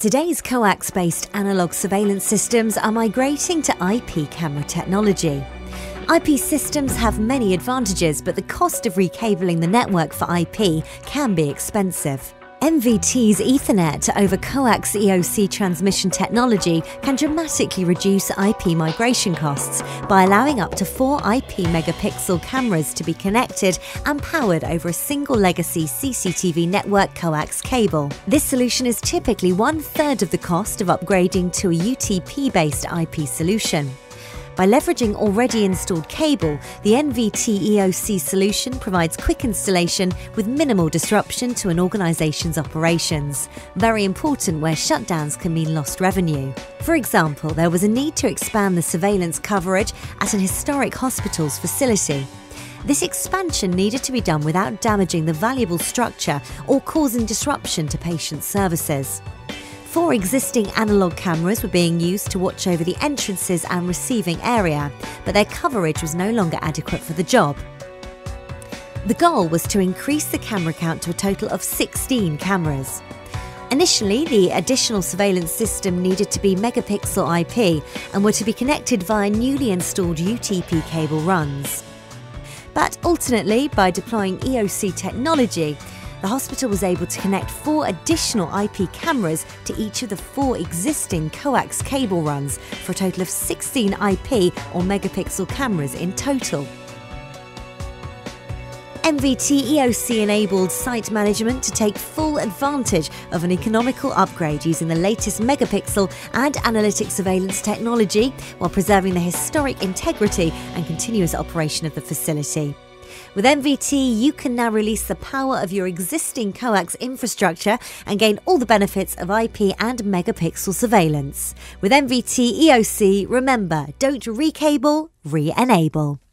Today's coax based analogue surveillance systems are migrating to IP camera technology. IP systems have many advantages, but the cost of recabling the network for IP can be expensive. NVT's Ethernet over coax EOC transmission technology can dramatically reduce IP migration costs by allowing up to four IP megapixel cameras to be connected and powered over a single legacy CCTV network coax cable. This solution is typically one third of the cost of upgrading to a UTP based IP solution. By leveraging already installed cable, the NVT EOC solution provides quick installation with minimal disruption to an organisation's operations, very important where shutdowns can mean lost revenue. For example, there was a need to expand the surveillance coverage at an historic hospital's facility. This expansion needed to be done without damaging the valuable structure or causing disruption to patient services. Four existing analogue cameras were being used to watch over the entrances and receiving area, but their coverage was no longer adequate for the job. The goal was to increase the camera count to a total of 16 cameras. Initially, the additional surveillance system needed to be megapixel IP and were to be connected via newly installed UTP cable runs. But ultimately, by deploying EOC technology, the hospital was able to connect four additional IP cameras to each of the four existing coax cable runs for a total of 16 IP or megapixel cameras in total. NVT EOC enabled site management to take full advantage of an economical upgrade using the latest megapixel and analytic surveillance technology while preserving the historic integrity and continuous operation of the facility. With NVT, you can now release the power of your existing coax infrastructure and gain all the benefits of IP and megapixel surveillance. With NVT EOC, remember, don't recable, re-enable.